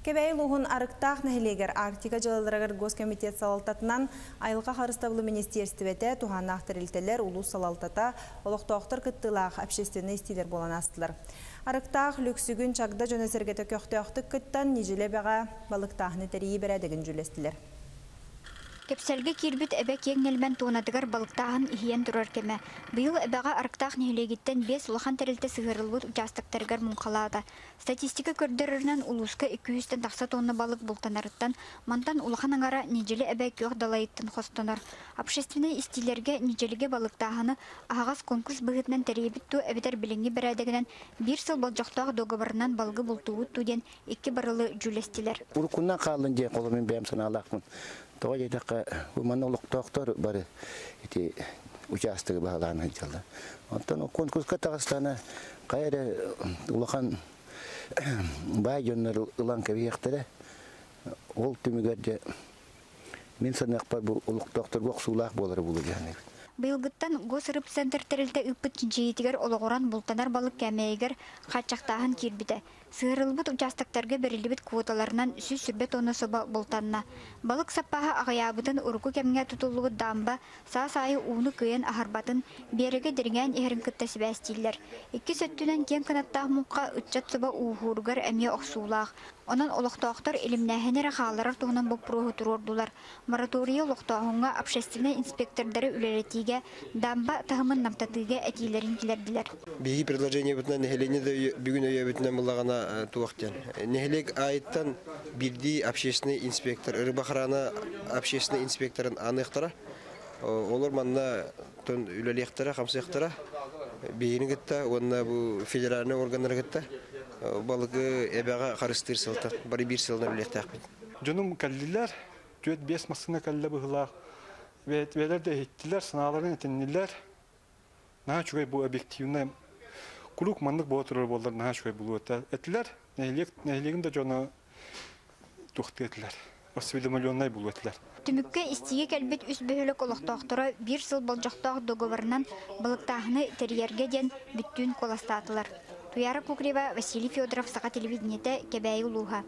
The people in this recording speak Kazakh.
Кебәй луғын арықтақ нәхілегер Арктика жылыларығыр Госкомитет салалтатынан айылға қарыстабылы министерстіветі туғанақ тірілтелер ұлу салалтата олықтоқтыр кыттылақ общественный стилер болан астылар. Арықтақ люксігін чагда жөне сергеті көқтіоқтық кыттан нежеле бәға балықтағыны тәрейі берәдігін жүлестілер. Кепсәлге кирбит әбә кеңнелмән туынадыгар балыктагын иһиен турар кеме. Быйыл әбәгә арктах нехлегиттен 5 улахан тәрелте сыгырылбыт участоктаргар мункалада. Статистика көрдөрүнөн улуска 200 тақса тонна балык бултанарыттан мантан улахан аңара нежеле әбә кёх далайыттын хостонор. Общественный истилерге нежелеге балыктагыны агас конкурс быгытнан тәребит ту әбетер билинги берәдегенен бир сыл болжоктог договорунан балгы бултугу туден икки барылы жүлестилер. Уркунна калын же колумен бәм саналакмын. Тоға жетаққа уман олықтоқтар бары ити участығы бағаланы жылы. Онтан конкурска тағыстаны қайры улахан бай ол түмігерде мен бұл болар. Быйылгыттан госырып центр тәрелте үппіт чинчейетігер олығыран бұлтанар балық кәмейгер қатчақтағын кирбіді. Сығырылбыт участоктарга берилибит квоталарынан сүз сүрбет оны соба болтанна. Балық саппаға ағаябытын урку кемге тутулуғы дамба, саа сайы уны кыйын ахарбатын береге дерген ehерин кытта сибәстиллер. Икки сөттүнен кен канаттаах муққа үтчат соба уухургар әме оқсуулаах. Онан олықтоқтар илимнәһенер хааларар туһунан бу проху турордулар. Моратория олықтоғынға общественный инспектордары үлеретиге дамба тахымын намтатыга әтилерин килердилер. Биги предложение бутна нехелене да бүгүн өйө бутна муллагана туактан. Нехелек айттан бирди общественный инспектор, рыбахрана общественный инспекторын аныктара. Олар манна тон үлелектара, хамсектара. Бейингетта, онна бу федеральный органдар гетта балыгы эбага карыстыр сылта, бары бир сылына билектакпын. Жонум каллилер, жүет бес масына калла Велер де наha чугай булу эта. Этилер, нехилегин да жона тухты этилер. Осведомленный булу этилер. Түмүккө истиге кэлбит үс бөһөлөк олохтоохтора бир сыл болжоктоох договорунан балыктаахыны терьерге ден бүттүүн коластаатылар. Туяра Кукрева, Василий Федоров, Сақа телевидениете, Кебәйі Луха.